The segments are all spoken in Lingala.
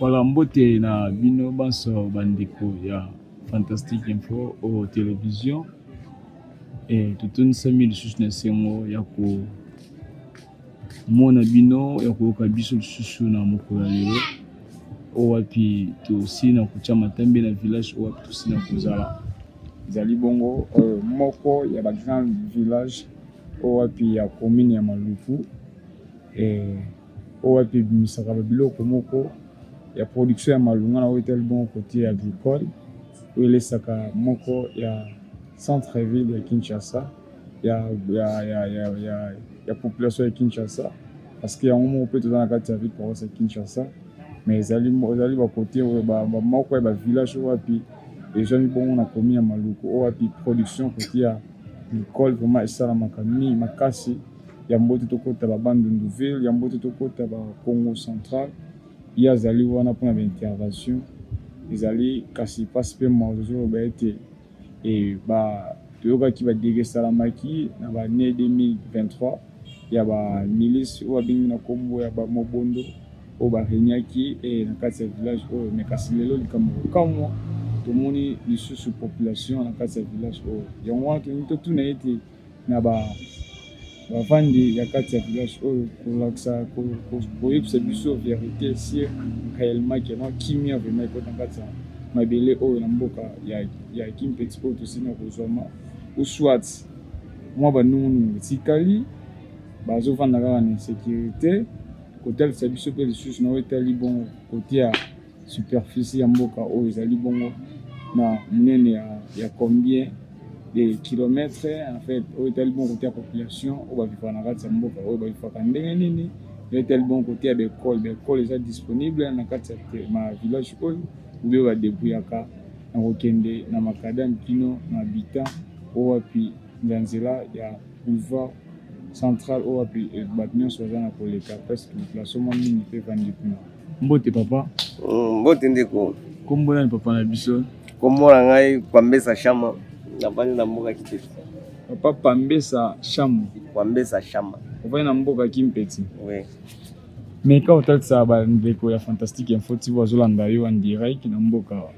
Voilà, mbote na bino banso bandeko ya Fantastic Info au télévision et totunisami lisusu na esengo ya komona bino ya koyoka biso lisusu na mokolo ya lelo oyo wapi tosi na kotya matambe na village oyo wapi tosi na kozala ezali bongo euh, moko ya bagrand village oyo wapi ya commune ya maluku eh, oyo wapi ebimisaka babiloko moko ya production ya malunga na oyo etali bongo kotie agricole oyo elesaka moko ya centre ville ya kinshasa ya, ya, ya, ya, ya, ya population ya kinshasa parce que yango moko mpe toza na kati ya ville paroisse ya kinshasa mais ezali ezali bakote oyo moko ya bavillage oyo wapi ezwami bongo na komi ya maluku oyo wapi production kotia likole vraiment esalamaka mingi makasi ya mbote tokota ba bandunduville ya mbote tokota ba congo central ye azali wana mpona baintervention ezali kasi mpasi mpe mawa tozoloba ete e, toyokaki badege esalamaki na bane 2023 ya bamilice oyo babengi na nkombo ya bamobondo oyo baregnaki e, na kati ya village oyo me kasi lelo likambo kokamwa tomoni lisusu population na kati ya village oyo yango wana tolingi totuna ete na ba bavandi ya kati ya village oyo kolakisa koyebisa biso verité si réellement kema kimia vraimen ekota kati ya mabele oyo na mboka ya kimpeti oyo tosili na kozwama oswat mwa banungunungu etikali bazovanda kaka na insécurité kotalisa biso mpe lisusu na oyo etali bongo kotia Superficie ya mboka oyo ezali bongo na monene ya, ya combien de kilomètres en fait oyo etali bongo kote ya population oyo bavivaka na kati ya mboka oyo bavivaka ndenge nini oyo etali bongo kote ya baekole baekole eza disponible na kati ya ma village oyo oyo badebuyaka na kokende na makadame kino na habitant oyo wapi na nzela ya boulevard central oyo wapi eh, bato nyonso baza na koleka presque population mwa mingi mpe evandi kuna mbote papa mm, mbote ndeko kombo nani papa na biso kombo na ngai kwambesa shama navandi na mboka kitoko papa pambesa shama kwambesa shama ovandi na mboka kimpeti oui. meka otalisa bandeko ya fantastique info ti bazolanda yo en direct na mboka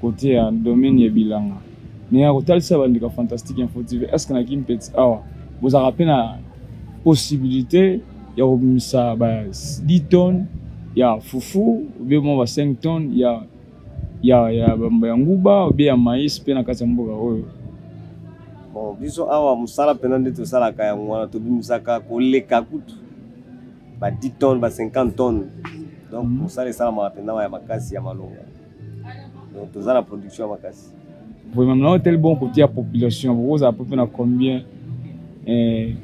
Kote ya domaine ya bilanga. Mais ya kotalisa ba ndika fantastique info TV. Est-ce que na Kimpeti awa bozaka pe na possibilité ya kobimisa ba 10 tonnes ya fufu ou bien mwa ba 5 tonnes ya ya ya bamba ya nguba ou bien ya maïs pe na kati ya mboka oyo. Bon, biso awa mosala mpena nde tosalaka yango wana tobimisaka koleka kutu ba 10 tonnes ba 50 tonnes donc mosala esalamaka mpenza ya makasi ya malonga donc toza na production ya makasi vraiment na hotel bon kotia population bokozala pope na combien eh,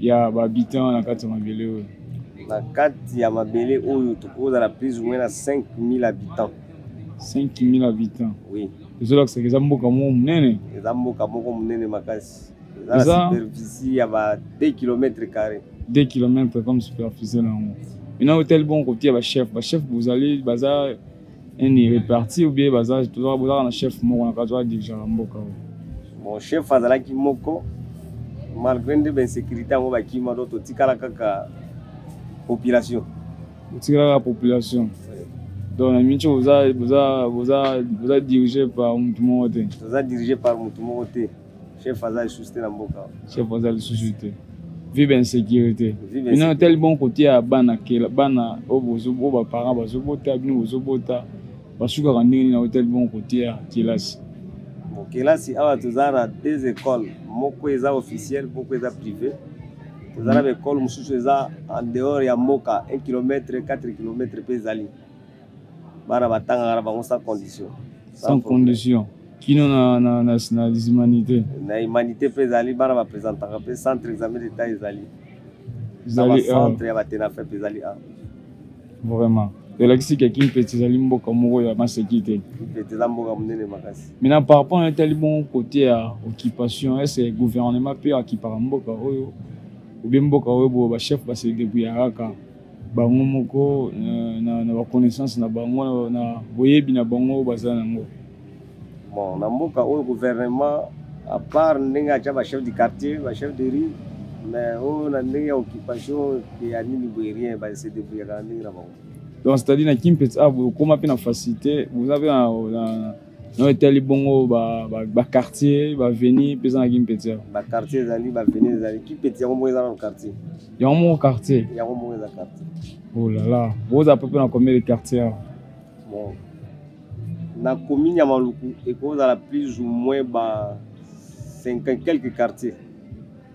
ya bahabitant na kati ya mabele oyo na kati ya mabele oyo tokozala plus ou moins na 5000 habitants 5000 habitants oui ezolakisaka eza mboka moko monene eza mboka moko monene makasi eza superficie ya ba 2 km carré 2 km comme superficie na yango maintenant hotel bon kotia bachef bachef bozali baza nini reparti ou bien baza bozalaka na chef moko na kati oya dirigeaka mboka oyo bon chef azalaki moko malgré nde bainsécurité yango bakima do totikala kaka population otikala kaka population donc na minci boza dirige par motu moko te toza dirige par motu moko te chef aza lisusu te na mboka chef aza lisusu te vive insécurité bino tali bon côté ya bana kela bana oyo baparent bazobota bino bozobota basukaka ndenge nini na hôtel bon côté ya kelasi kelasi awa toza na deux écoles moko eza officielle moko eza privé toza na baekole mosusu eza en dehors ya mboka 1 kilomètre 4 kilomètre mpe ezali bana batangaka na bango sans condition sans condition kino na, na, na, na humanité na humanité mpe ezali bana bapresentaka mpe centre examen d'état ezali centre ya batena fe mpe ezali awa vraiment elakisi ke kimpeti ezali mboka moko ya maseki te kimpeti eza mboka monene makasi mina par rapport na etali bongo kote ya occupation ese gouvernement mpe akipaka mboka oyo obe mboka oyo bo bachef basedebuyaka kaka bango moko na ba connaissance na bango na boyebi na bango oyo baza nango bon na mboka oyo gouvernement à part ndenge atya ba chef du quartier ba chef de rue mais oyo na ndenge ya occupation ya nini boye rien ba se débrouillaka na ndenge na bango donc c'est-à-dire na kimpets a bokoma mpe na facilité boza mpe na non etali bongo baquartier baveni mpe ezalaki mpetia baquartier ezali baveni ezali kipeti yango moko eza na quartier yango moko quartier yango moko eza quartier olala oh oza pepe na combien de quartier awa bon na commune ya maluku ekozala plus ou moins ba 50 quelques quartier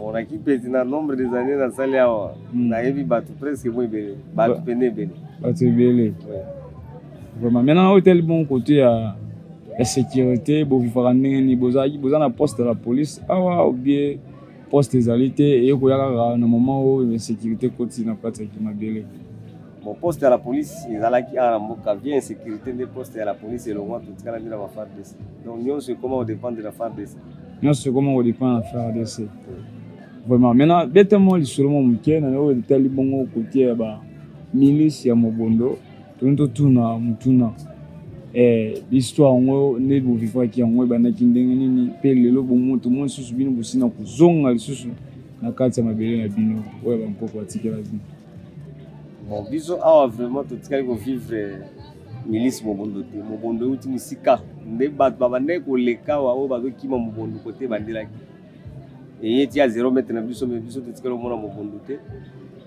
namonaki peti na nombre des années nasali awa hmm. nayebi bato presque mo ebele bato pene ebele bato ebele vraiment maintenant oyo teli bon côté ya ya sécurité bovivaka ndenge nini bozalaki boza na poste ya la police awa obie poste ezali te eye koya kaka na moment oyo ya sécurité koti na kati ya kimabele Bon, poste ya la police ezalaki awa na mboka bien insécurité nde poste ya la police elongwa totikala nde na ba FARDC donc nyonso ekoma kodépendre na FARDC nyonso ekoma kodépendre na FARDC vraiment maintenant beta mwa lisolo mwa moke na oyo etali bongo kote ya ba milice ya mobondo toni totuna motuna eh, histoire yango nde bovivaki yango ebandaki ndenge nini mpe lelo bomoto mwa lisusu bino bosina kozonga lisusu na kati ya mabele na bino oyo bankoko batikela bino bon biso awa vraiment totikali kovivre milice mobondo te mobondo euti mosika nde bato babandaki koleka awa oyo bazokima mobondo kote bandelaki eye ti ya zero mètre na biso me biso totikali komona mobondo te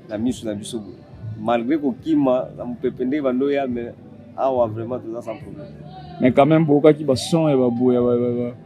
na miso na biso boye malgré kokima na mopepe nde bando oya me awa vraiment toza sans problème mais quand même boyokaki bason ya baboya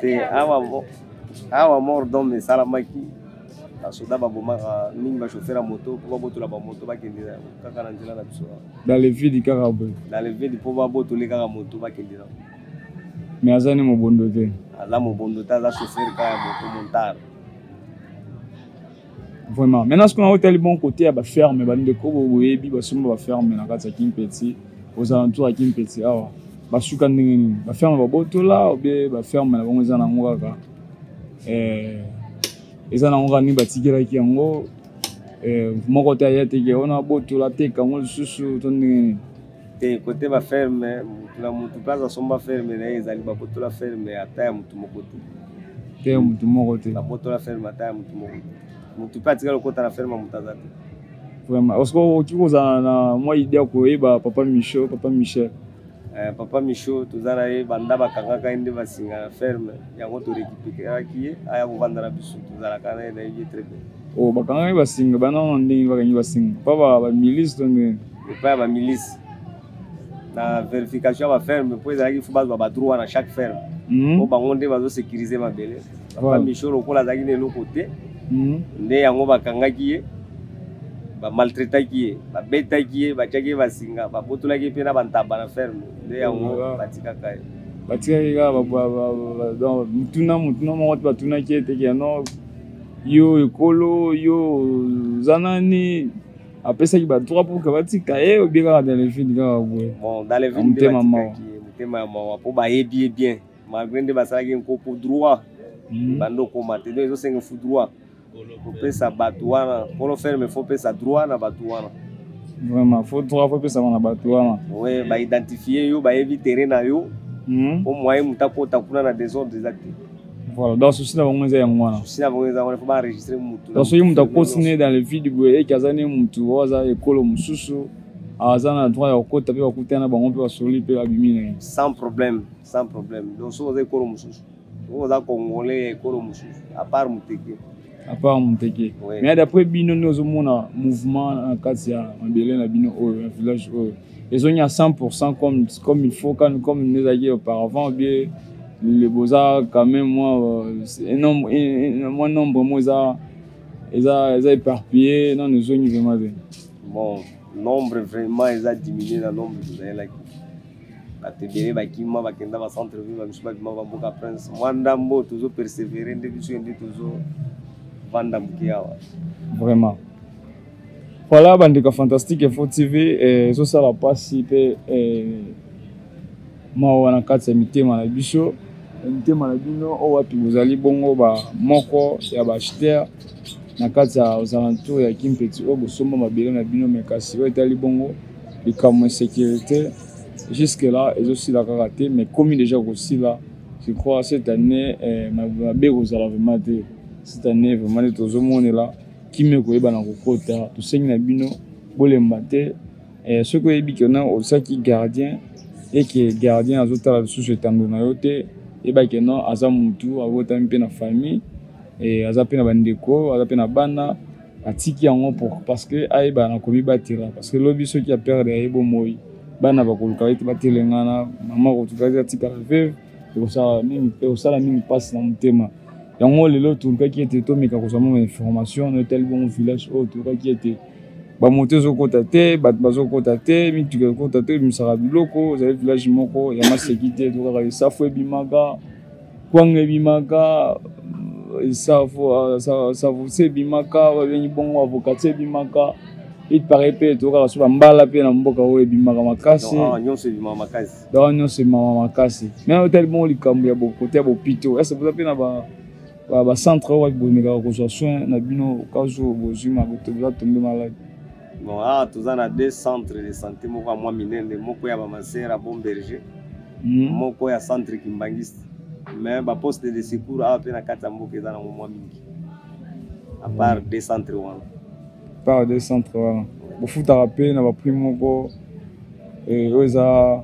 te awa awa mort d'homme esalamaki basoda babomaka mingi bachauffeur ya moto mpo babotola bamoto bakende kaka na nzela na biso na levidi kaka boye na levidi mpo babotoli kaka moto bakende na mais aza ni mobondo te aza mobondo te aza chauffeur kaka ya moto montare vraiment maintenant soki nango tali bon kote ya baferme bandeko boyebi basomba baferme na kati ya kimpeti ozala ntour ya kimpeti awa basuka ndenge nini baferme babotola obe baferme na bango eza nango kaka eh, eza nango kaka nini batikelaki yango eh, moko te aya teke wana abotola teka yango lisusu to ndenge nini te kote baferme motu na motu mpe aza somba ferme na ye ezali babotola ferme ata ya motu moko te te ya motu moko te babotola ferme ata ya motu moko te motu mpe atikali okota na ferme ya motu aza te vraiment parce que okoki kozala na mwa idée ya koyeba papa michaud papa michel eh, papa michaud toza na ye banda bakangaka ye nde basinga na ferme yango torekipekeraki ye aya kovanda na biso tozalaka na ye na ye très bien oyo oh, bakangaki basinga bana wana ndenge bakangi basinga mpa bamilisi to ndenge epai ya bamilisi na verification ya baferme mpo ezalaki fo bazwa badroit na chaque ferme mpo mhm. bango nde bazosécurise mabele papa micho lokola azalaki na eloko te mhm. nde yango bakangaki ye bamaltraitaki ye babetaki ye batiaki ye basinga babotolaki ye mpe na bantaba na ferme nde yango oh, batikaka ye batikaki kaka mutuna mutuna moko te batunaki ye tekeno yo ekolo yo oza nani apesaki ba trois pour que batika ye obie kaka dans le vide kaka boye bon dans le vide motema mawa motema ya mawa mpo bayebi ye bien malgré nde basalaki nkopo droit mhm. bando okoma te donc ezosenga fu droit kopesa bato wana polo ferme fo pesa droit na bato wana vraiment fo droit fo pesama na bato wana oui baidentifie yo bayebi terrain na yo mpo mhm. moyen moto akota kuna na desordre eza te Voilà, donc souci na bango eza yango wana. Souci na bango eza wana, faut ba enregistrer mutu. Donc soki mutu akosi ne dans le vide boye eke aza ne mutu oyo aza ekolo mosusu aza na droit ya kokota mpe bakutana na bango mpe basoli mpe babimi na ye. Sans problème, sans problème. Donc soki oza ekolo mosusu, soki oza congolais ya ekolo mosusu, à part moteki apart muteke ouais. mais d'après bino nde ozomona mouvement na kati ya mabele na bino oyo ya village oyo ezongi à 100 comme, comme il faut quand, comme nezalaki auparavant bie le boza quand même moi euh, nombre, moi nombre moi eza eza eza éparpillé nano ezongi vraiment te bon nombre vraiment eza diminue na nombre tozalelaki bato ebele bakima bakenda ba centre ville bamisu babima bamboka prince mwa ndambo tozo persevere nde biso nde tozo vanda moke awa vraiment voilà bandeko fantastique info tv eh, ezosala eh, mpasi mpe eh, mawa na kati ya mitema na biso ya mitema na bino oyo wapi bozali bongo ba moko ya baacheteur na kati ya aux alentours ya kimpeti oyo bosomba mabele na bino me kasi oyo etali bongo likambo insécurité jusque là ezosila kaka te mais komi déjà kosila je crois cette année eh, mabe ekozala vraiment te cette année vraiment nde tozomonela kimia ekoyebana kokota tosengi na bino bolemba te eh, soki oyebi kena osaki gardien eke gardien azotala lisusu etando na yo te yeba kena aza mutu abotami mpe na famille eh, aza mpe na bandeko aza mpe na bana atiki yango pour parce que ayeba na komibatela parce que lobi soki ya perde ya ye bomoi bana bakoluka ete batelengana mama kotukaki atikala veve ekosala mingi ekosala mingi mpasi na motema yango lelo tolukaki ete tomeka kozwa mwa information na etali bongo village oyo tolukaki ete bamoto ezokota te bato bazokota te mituka ekota te ebimisaka biloko ezali village moko ya maseki te tokaka esafu ebimaka kwanga ebimaka savose ebimaka babengi bongo avokati ebimaka il paraît mpe tokaka so bambala mpe na mboka oyo ebimaka makasi ah, nyonso ebimaka makasi donc nyonso ebimaka makasi me otali bongo likambo ya bokote ya bopito ese boza mpe na bacentre oyo wapi bomekaka kozwa soin na bino kazo bozwi maboto boza tombe maladi bon awa ah, toza na deux centre de santé moko ya mwa minene moko ya bamasera bon berger mm. moko ya centre kimbangiste mais baposte de secours awa mpe na kati ya mboka eza nango mwa mingi à part mm. deux centre wana part deux centre wana bofutaka mpe na baprix moko eh, oyo eza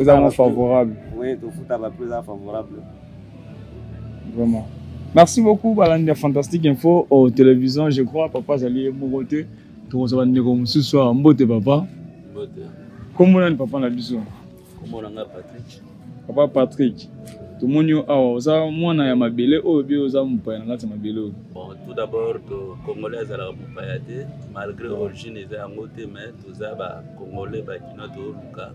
eza mwa favorable oui tofuta baprix eza favorable vraiment merci beaucoup balandi ya fantastique info au télévision je crois papa azali ye moko te tokozwa bandeko mosusu awa mbote papa nkombo nani papa na biso papa patrick tomoni yo awa oza mwana ya mabele oyo bie oza mopaya na kati ya mabele oyo bon tout d'abord congolais azalaka mopaya te malgré origine eza yango te mais toza bacongolais bakino toluka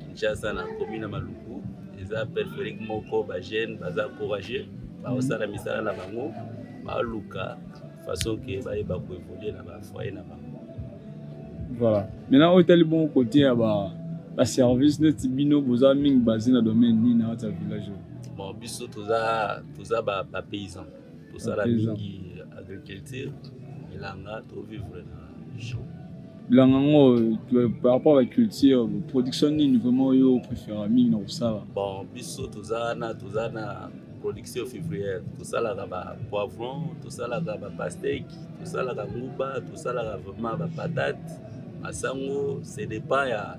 Kinshasa na commune ya Maluku eza periphérique moko ba jeunes baza courageux baosala misala na bango baluka façon ke bayeba koevolue na bafoye na bango voilà maintenant oyo etali bongo kote ya baservice neti bino boza mingi base na domaine nini na kati ya village oyo bon biso toza toza bapaysan ba tosala mingi agriculture elanga tovivre na champ bilanga yango euh, par rapport à culture production nini vraiment oyo préféra mingi na kosala bon biso toza na toza na production févrière tosalaka ba poivron tosalaka ba pastèque tosalaka nguba tosalaka vraiment ba patate masango c'est dépend ya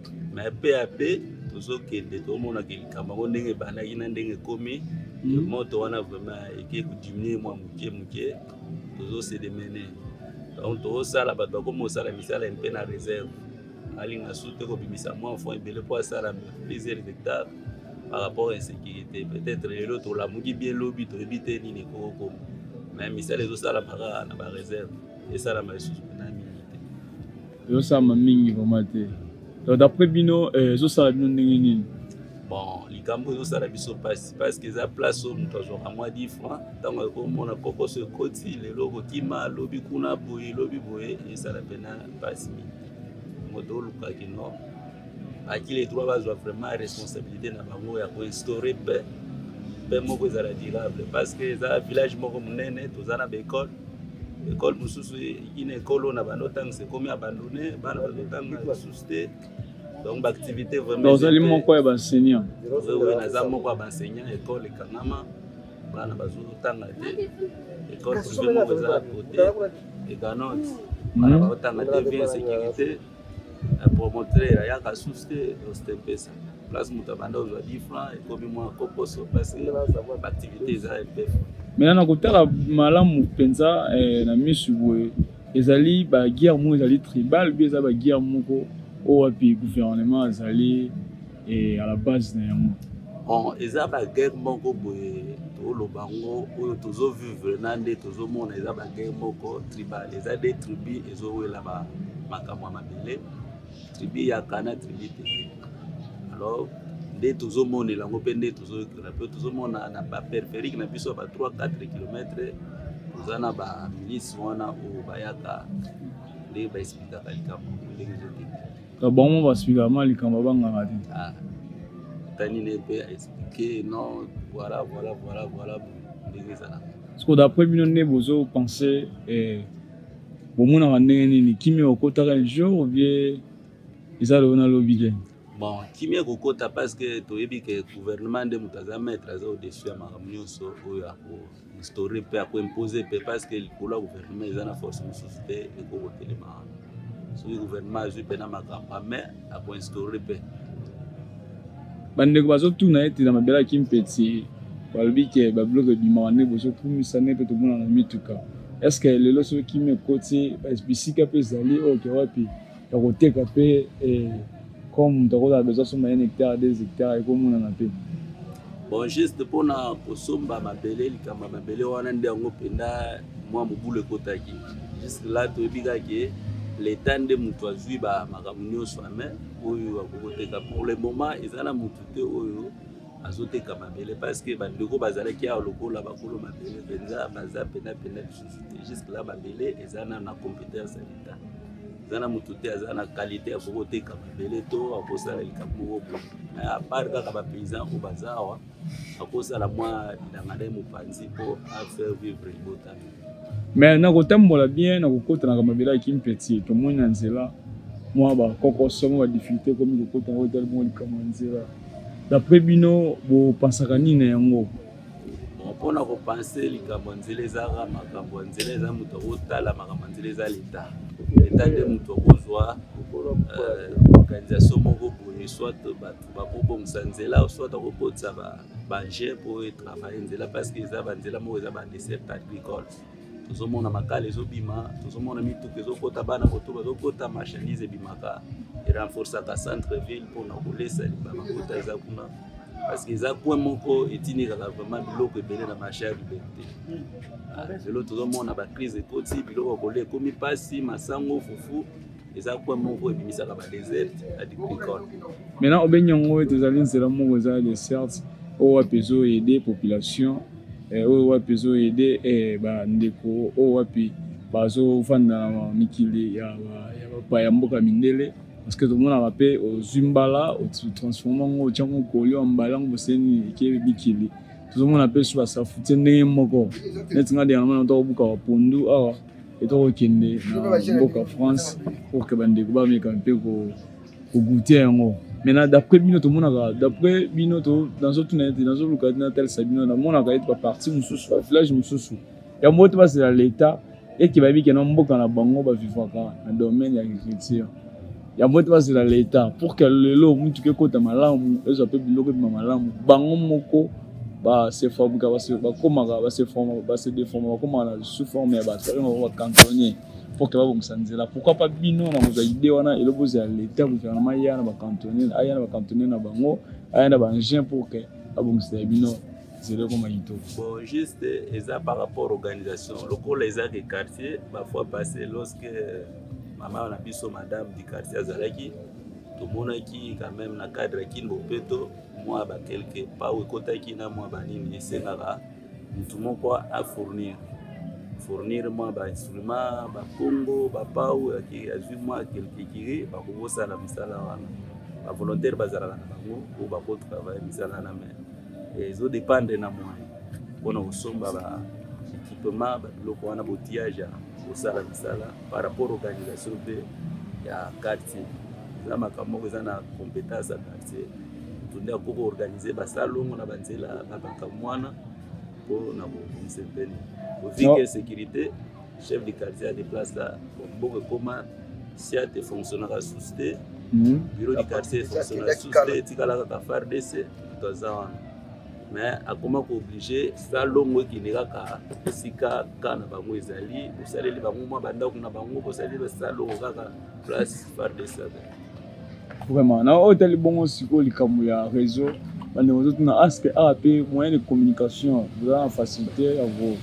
me pe ya pe tozokende tomonaka likambo yango ndenge ebandaki na ndenge ekomi mhm. moto wana vraiment eke kodiminue mwa moke moke tozosedemene donc tozosala bato bakoma kosala misala mpe na réserve alinga su te kobimisa mwa fond ebele mpo asala plusieurs hectare par rapport à insécurité peut-être lelo tolamuki bien lobi toyebi te nini ekokokoma mais misala ezosalamaka na baréserve esalama lisusu mpena mingi te ezosalama mingi vraimen te donc d'après bino eh, ezosala bino ndenge nini bon likambo ezosala biso mpasi parce que eza place oyo moto azwaka mwa difran ntango akomona kokoso ekoti lelo okokima lobi kuna boye lobi boye ezala mpena mpasi mingi moto oluka kino akili etwa bazwa vraiment responsabilité na bango ya koinstaure pe pe moko ezala durable parce que eza village moko monene toza na baekole ekole mosusu ina ekole oyo na bando otangisa ekomi abandone bana bazotanga lisusu te donc baactivité vraimentozali moko ya baenseignant oyo naza moko ya baenseignant ekole ekangama bana bazotanga te ekole privé moko eza kote eganante bana bazotanga te vie insécurité promoteur ayaka susu te ositepesa place moto abanda ozwa 10 franc ekomi mwa kokoso parce baactivité eza ebef maintenant nakotala malamu mpenza eh, na misu boye ezali baguerre moko ezali tribal mpe eza baguerre moko oyo wapi gouvernement azali et à la base na yango bon eza baguerre moko boye toloba yango oyo tozovivre na nde tozomona eza baguerre moko tribal eza de tribu ezowela makambo ya mabele tribu ya kana tribu teke alors nde tozomonela yango mpe nde tozoyokola mpe tozomona na baperiferique na biso ya ba 3 4 kilometre toza na bamilice wana oyo bayaka nde baexplikaka likambo ndenge ezokende bango basplika ma likambo abanganga te ah, tani ne mpe explike non voilà voilà voilà voilà ndenge ezalaka siko d'après bino nde bozo pense eh, bomonaka ndenge nini kimia okotaka jour obie eza lobi na lobi te bon kimia ekokota parce que toyebi ke gouvernement nde moto aza maître aza au-dessus ya makambo nyonso oyo ako story mpe ako impose mpe parce que likolo ya gouvernement eza na force mosusu te ekoki kotelema wana soki gouvernement azwi mpe na makambo ame ako instaure mpe bandeko bazotuna ete na mabela ya kimpeti balobi ke babiloko ebimaka nde bozokumisa nde mpe tomona na mituka estce lelo soki kimia ekoti bisika mpe ezali oyo ke wapi ya koteka mpe eh, comme moto akozala besoin asomba un hectare deux hectare ekomonana mpe bon juste mpona kosomba mabele likambo ya mabele wana nde yango mpenza mwa mobulu ekotaki jusque là toyebi kaka ke leta nde moto azwi bamakambo nyonso ame oyo akokoteka pour le moment eza na motu te oyo azoteka mabele parce que bandeko bazalaki awa lokola bakolo mabele mpenza baza mpenza mpenza lisusu te jusque là mabele eza na na compétence eza na motu te aza na kalite ya kokoteka mabele to akosala likambo moko po mais apart kaka bapaysan oyo baza awa akosala mwa bilanga na ye mopanzi mpo afaire vivre libota me nakotambola bien nakokotanaka mabele ya kimpeti tomoni na nzela mwa bakokoso mwa badifficulté ekomi kokota yango etali bongo likambo ya nzela d'après bino bopansaka nini na yango bon mpo na kopense likambo ya nzela ezaka makambo ya nzela eza moto akotala makambo ya nzela eza leta leta nde moto akozwa euh, organisation moko boye soit bato bakobongisa nzela soit akokotisa baengin mpo etravaille nzela parce que eza banzela moko eza badeserte agricole tozomona makala ezobima tozomona mituka ezokota bana moto bazokota marchandise ebimaka erenforcaka centre ville mpona kolesa libamabota eza kuna parce que eza coin moko etindikaka vraiment biloko ebele na marché ya liberté ah, lelo tozomona bacrise ekoti biloko ya kolia ekomi mpasi masango fufu eza coin moko ebimisaka badesert agricole maintenant obengi yango ete ezali nzela moko eza desert oyo wapi ezoaide population eh, oyo wapi ezoaide eh, bandeko oyo wapi bazofanda na mikili ya bapaya mboka mindele parce que tomonaka mpe ozwi mbala otransforme yango otya yango kolio ya mbala yango boseni eke mikili tozomona mpe so basafutie ndenge moko neti nga deyanamana tokobuka bapondu awa etokokende na mboka france pour que bandeko bameka mpe kogoute yango maintenant d'après bino tomonaka d'après bino nazotuna ete nazoluka ete natalisa bino namonaka ete baparti mosusu bavillage mosusu ya mbote bazela leta eke babike na mboka na bango bavivaka na domaine ya agriculture ya mbote bazela leta pour que lelo motuka ekota malamu ezwa mpe biloko ebima malamu bango moko baseformika bakomaka base deforma bakomaka na sous forme ya bato babenga bango bacantonien pour que babongisa nzela pourquoi pas bino na kozwa idée wana elo bozela leta gouvernement aya na bacantonien aya na bacantonien na bango aya na baengin pour que babongisela bino nzela ekoma kitoko bon juste eza par rapport organisation lokola eza ke quartier bafois passé lorsque mama na biso madame du quartier azalaki tomonaki quand même na cadre ya kin bopeto mwa ba quelque pau ekotaki na mwa banini esengaka motu moko afournir fournir mwa bainstrument bakongo bapau azwi mwa quelque kiri bakoki kosala misala wana bavolontaire bazalaka na bango oyo bakotravaille misala na mai ezo dépendre na moyen mpona kosomba ba équipement babiloko wana botillage ya kosala misala par rapport organisation mpe ya quartier eza makambo moko eza na compétence ya quartier moto nde akoki koorganize basalongo na banzela na makambo wana mpo na kobongisa mpene ovike sécurité chef du quartier ya deplace la mboko ekoma siat efonctionnaka susu te mhm. bureau du quartier efonctionnaka susu te etikalaka ka fardc moto aza wana mais akoma kooblige salongo ekende kaka esika ka na bango ezali bosaleli bango mwa bandako na bango bosaleli basalongo kaka place fardesada vraiment na oyo etali bongo sikoyo likambo ya réseau bandeko ozotuna aske awa ah, mpe moyen de communication boza na facilité ya ko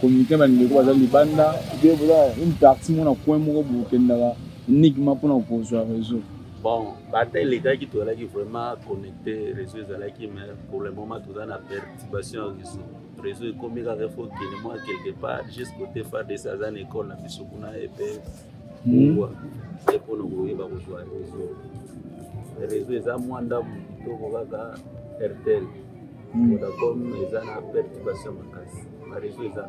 communiquer bandeko baza libanda obe boza une partie mona coin moko bokendaka uniquement mpona kozwa réseau bon bata elekaki tozalaki vraiment connecté réseau ezalaki mais pour le moment toza na perturbation ya réseau réseau ekomi kaka efo kende mwa quelque part juste côté fardc aza na école na biso kuna epe mungwa hmm. epona koyeba kozwa réseau réseau eza mwa ndambo kitoko kaka airtel hmm. vodacom eza na perturbation makasi bareseau eza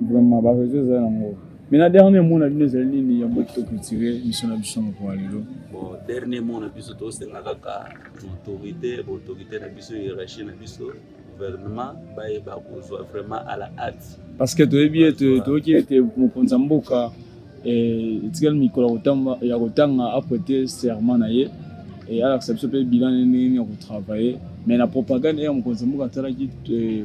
vraiment bareseau eza yango Mais na dernier mot na bino ezali nini ya boki tokultire biso na biso moko ya lelo bon dernier mot na biso tosenga kaka autorité autorité na biso hiérarchie na biso gouvernement bayeba kozwa vraiment à la hate parce que toyebi ete toyoki ete mokonzi ya mboka eh, etikali mikolo ya kotanga aprete serment na ye eh, alakisa biso mpe bilan nini ya kotravaille mais na propagande eye mokonzi ya mboka atalaki eh,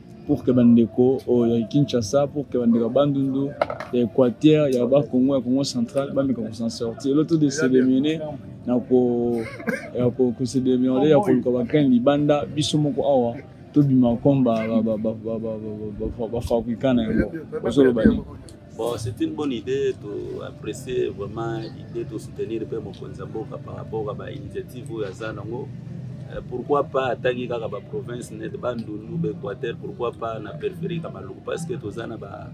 pour que bandeko oh, ya kinshasa pour que bandeko ya bandundu ya équateur ya bakongo ya congo central bameka kosan sortir elo to de se demene na kose demene ya koluka bagrane libanda biso moko awa tobima comme bafabrika na yango ozoloba nini Bon, c'est une bonne idée, to apprécier vraiment idée to soutenir pe mokonzi ya mboka par rapport à ba initiative oyo aza nango. Euh, pourquoi pas atangi kaka ba province net ba Ndundu, ba Equateur, pourquoi pas na périphérie kama Luku parce que toza na ba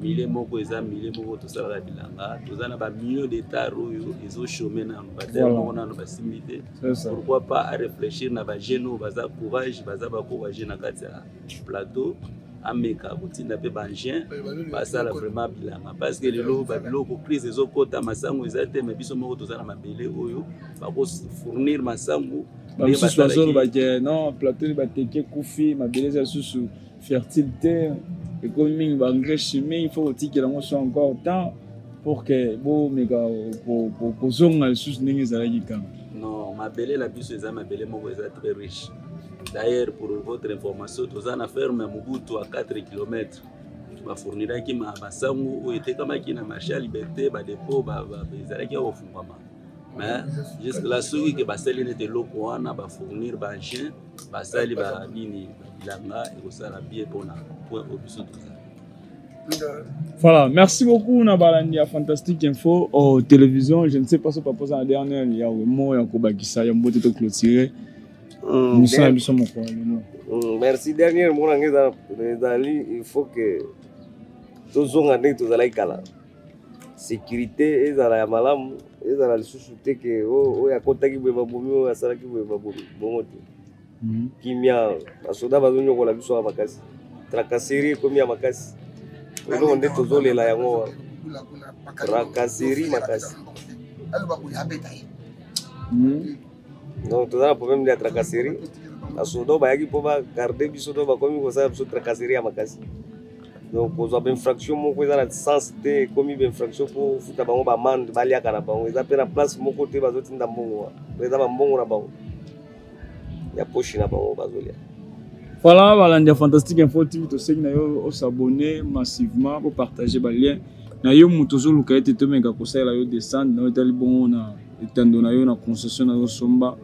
milieu moko eza milieu moko tosalaka bilanga toza na ba milieu d'état oyo ezo chômer nano batere voilà. moko nano basimbi te pourquoi pas à réfléchir na ba jeune oyo baza courage baza ba courage na kati ya plateau ameka kotinda mpe bangien basala vraiment bilanga parce que lelo babiloko crise ezokota masango eza te ma biso moko toza na mabele oyo bakofournir masango bamisusu bazoloba ke non plateau bateki ekufi mabele eza lisusu fertile te ekomi mingi baengrais chimie il faut kotikela yango so encore temps pour que bomeka kozonga lisusu ndenge ezalaki kama non mabele na biso eza mabele moko eza très riche D'ailleurs, pour votre information, toza na ferme ya Mobutu à 4 km. bafourniraki ma basangu oyo etekamaki na marché ya liberté badepo ezalaki ya kofungwama mais jusque la soki ke basali nete eloko wana bafournir baengin basali banini bilanga ekosala bie mpona point oyo biso tozali Voilà, merci beaucoup na balandi ya Fantastic Info au télévision. Je ne sais pas si papa ça la dernière il y a un mot ya ko bakisa ya mbote to clôturer. Mm, Musa na biso moko lelo. Mm, merci dernier mot na ngeza ezali il faut que tozonga ndenge tozalaki kala. Sécurité ezala ya malamu ezala lisusu te ke oyo akotaki boye babomi oyo asalaki boye babomi bongo te. mhm. kimia basoda bazonyokola biso ya makasi trakaseri ekomi ya makasi eloko nde tozolela yango wana trakaseri makasi mhm. donc toza na problème nde ya trakaseri basoda bayaki mpo bagarde biso to bakomi kosala biso trakaseri ya makasi donc kozwa bainfraction moko eza na sens te ekomi bainfraction mpo ofuta bango bamande baliaka na bango eza mpe na place moko te bazotinda mbongo wana eza bambongo na bango ya poche na bango bazolia voilà balandi ya fantastique info tv tosengi na yo osabonne massivement bopartage balien na yo moto ozoluka ete tomeka kosalela yo descendre na yo etali bongo na etando na yo na concession na yo osomba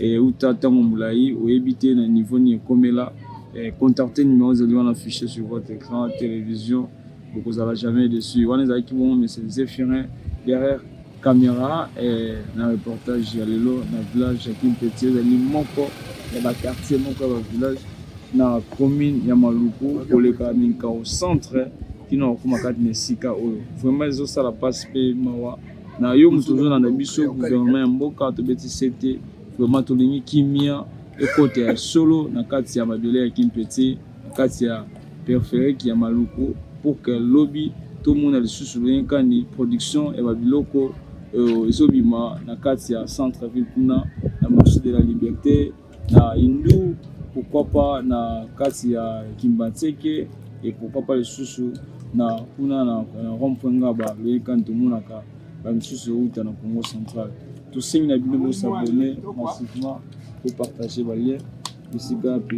euta eh, ntango molai oyebi te na niveau nini ekomela eh, contacte numero ezali wana fichier sur votre écran télévision bokozala jamais dessus wana ezalaki bongo monsieur zephirin derrière Camera eh, na reportage ya lelo na village ya Kimpeti ezali moko ya ba quartier moko ya ba village na commune ya Maluku koleka Minkao centre kino akoma kati na esika oyo vraiment ezosala mpasi mpe mawa na yo moto ozolanda biso gouvernement ya mboka tobeti sete vraiment tolingi kimia ekota ya solo na kati ya mabele ya Kimpeti kati ya periferique ya Maluku pour que lobi tomona lisusu ndenge kani production ya babiloko oyo ezobima na kati ya centre ville kuna na marché de la liberté na hindu pourquoi pas na kati ya kimbanseke et pourquoi pas lisusu na kuna na rond point ngaba ndenge kani tomonaka bamisusu euta na congo central tosengi na bino bosabone massivement popartage balien bisika mpe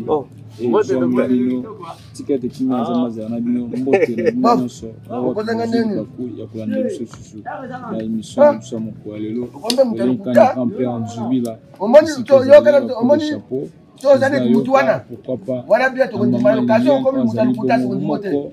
ezwanga bino tika ete kimia nzambe azala na bino mbote na bino nyonso baku ya kolanda biso susu na émission na biso ya mokolo ya lelo olenkani grand père anzubila chapeau tozali mutu wana wana bia tokondima yo kasi okomi mutu ya lokuta tokondima te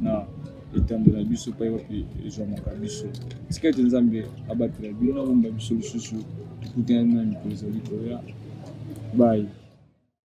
na etando na biso epai wapi ezwamaka biso tika ete nzambe abatela bino na bomba biso lisusu tokutani na mikolo ezali koya bai